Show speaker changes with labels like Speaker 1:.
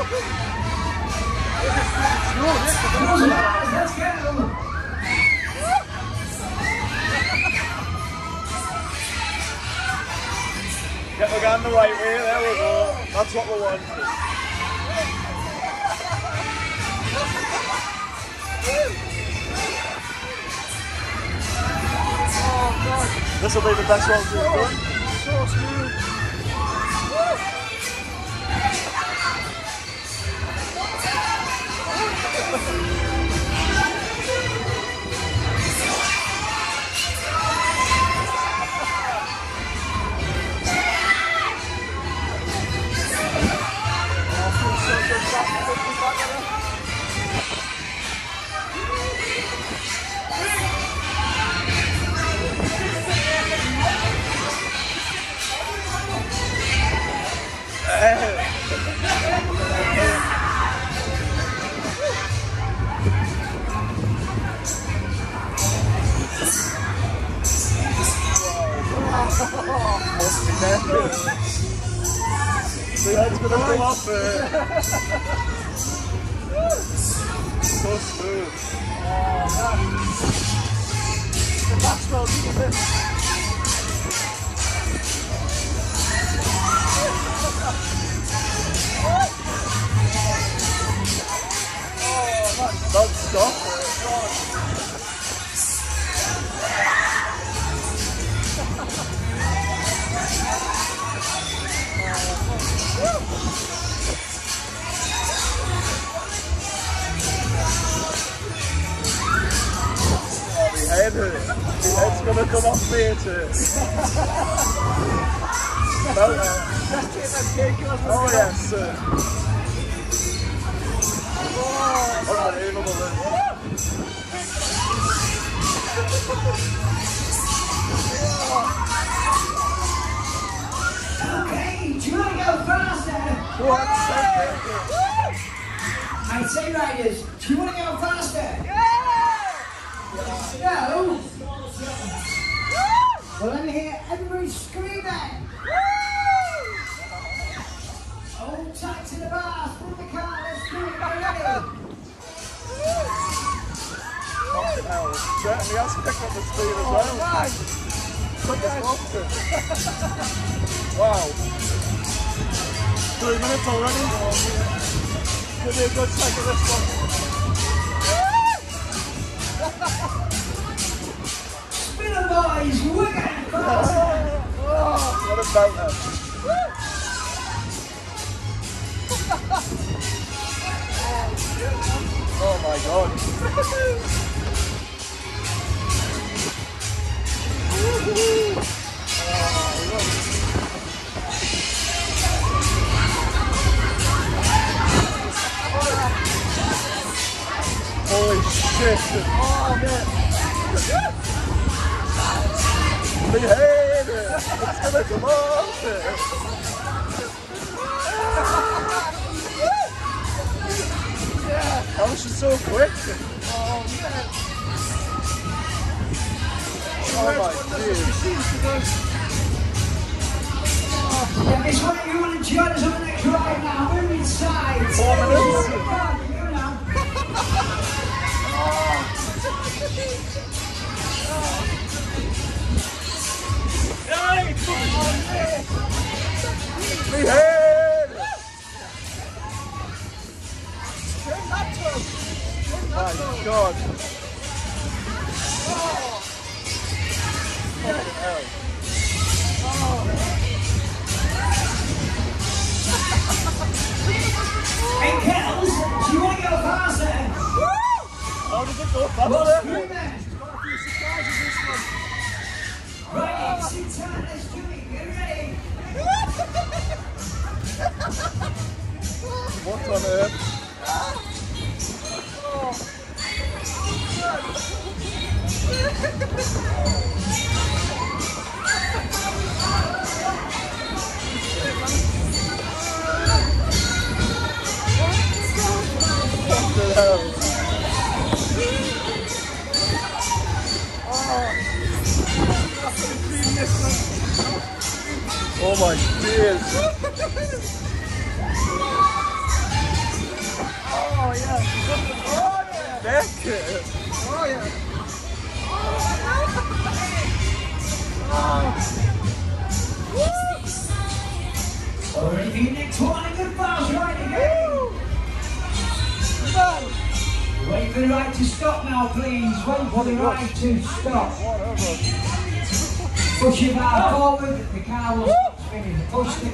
Speaker 1: Let's.
Speaker 2: Get the gun the right way, there we go. That's what we want. This will be the best one we've done. So smooth. The head's gonna come off there. so smooth. Don't Oh, the head. The head's gonna come off there too. oh yes, sir. Unbelievable.
Speaker 1: Okay, do you want to go faster?
Speaker 2: What?
Speaker 1: I say riders,
Speaker 2: Hell. Certainly has picked up the speed as well. Quick as monster. wow. Three minutes already. Give me a good take of this one.
Speaker 1: We're getting faster.
Speaker 2: What a belter. Oh my god. Holy shit. Oh man. Behave! It's gonna come off! How was she so quick? Oh man! Oh!
Speaker 1: Yeah, it's what you on the next ride now. Move inside.
Speaker 2: Four minutes. My God! Hell.
Speaker 1: Hey, Kells, do you want to go faster?
Speaker 2: How does it go
Speaker 1: Well,
Speaker 2: faster?
Speaker 1: screw that. Right, sit tight, let's do it.
Speaker 2: Oh my goodness.
Speaker 3: oh yeah.
Speaker 1: Oh yeah. Oh. Already being at 200 miles right again. Wait for the right to stop now, please. Wait for the right to stop. Push your car forward, the car will どうして?